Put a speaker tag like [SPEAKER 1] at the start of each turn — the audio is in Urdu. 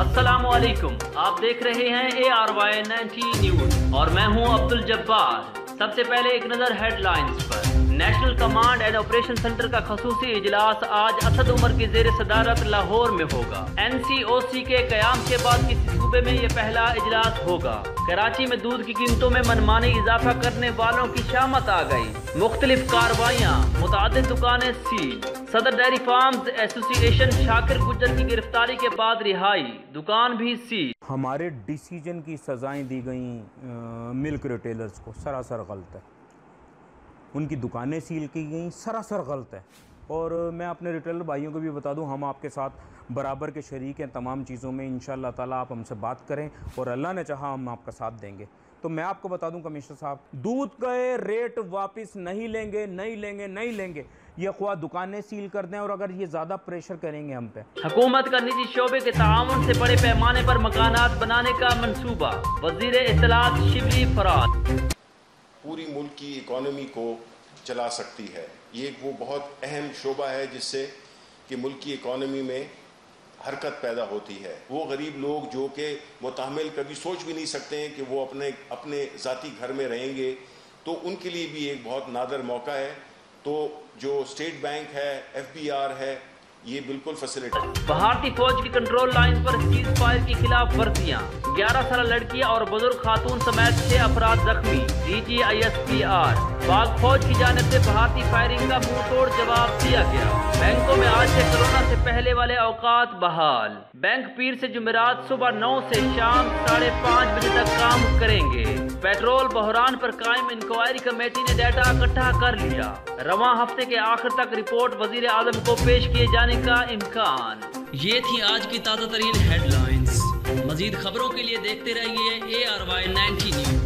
[SPEAKER 1] السلام علیکم۔ آپ دیکھ رہے ہیں A R Y ninety news اور میں ہوں عبد الجبار سب سے پہلے ایک نظر headlines per. National command and operation centre کا خصوصی اجلاس آج اسد عمر کی زیر صدارت لاہور میں ہوگا۔ این سی او سی کے قیام کے بعد کسی صوبے میں یہ پہلا اجلاس ہوگا۔ کراچی میں دودھ کی قیمتوں میں منمانی اضافہ کرنے والوں کی شامت آ گئی مختلف کاروائیاں، متعدد دکانیں سیل۔ صدر ڈیری فارمز ایسوسی ایشن شاکر گجر کی گرفتاری کے بعد رہائی، دکان بھی سیل۔
[SPEAKER 2] ہمارے ڈیسیجن کی سزائیں دی گئیں ملک ریٹیلرز کو، سراسر غلط ہے۔ ان کی دکانیں سیل کی گئیں، سراسر غلط ہے۔ اور میں اپنے ریٹیلر بھائیوں کو بھی بتا دوں ہم آپ کے ساتھ برابر کے شریک ہیں تمام چیزوں میں۔ انشاءاللہ تعالیٰ آپ ہم سے بات کریں اور اللہ نے چاہا ہم آپ کا ساتھ دیں گے۔ تو میں آپ کو بتا دوں کمشنر صاحب دودھ کا ریٹ واپس نہیں لیں گے نہیں لیں گے نہیں لیں گے۔ یہ خواہ دکانیں سیل کر دیں اور اگر یہ زیادہ پریشر کریں گے ہم پہ۔
[SPEAKER 1] حکومت کا نجی شعبے کے تعاون سے بڑے پیمانے پر مکانات بنانے کا منصوبہ۔ وزیر اطلاعات شبلی فراد۔
[SPEAKER 3] پوری ملک کی اکانومی کو چلا سکتی ہے۔ یہ ایک وہ بہت اہم شعبہ ہے جس سے کہ ملک کی اکانومی میں حرکت پیدا ہوتی ہے۔ وہ غریب لوگ جو کہ متحمل کبھی سوچ بھی نہیں سکتے ہیں کہ وہ اپنے اپنے ذاتی گھر میں رہیں گے، تو ان کے لیے بھی ایک بہت نادر موقع ہے۔ تو جو اسٹیٹ بینک ہے، ایف بی آر ہے یہ بالکل فیسلٹی
[SPEAKER 1] بھارتی فوج کی کنٹرول لائن پر سیز فائر کی خلاف ورزیاں۔ گیارہ سالہ لڑکیاں اور بزرگ خاتون سمیت چھ افراد زخمی۔ D G I S P R Pak فوج کی جانب سے بھارتی فائرنگ کا منہ توڑ جواب دیا گیا۔ بینکوں میں آج سے کرونا سے پہلے والے اوقات بحال۔ بینک پیر سے جمعرات صبح نو سے شام ساڑھے پانچ بجے تک کام کریں گے۔ پیٹرول بحران پر قائم انکوائری کمیٹی نے ڈیٹا اکٹھا کر لیا۔ رواں ہفتے کے آخر تک رپورٹ وزیر اعظم کو پیش کیے جانے جانے کا امکان۔ یہ تھی آج کی تازہ ترین ہیڈ لائنز مزید خبروں کے لیے دیکھتے رہیے A R Y ninety news.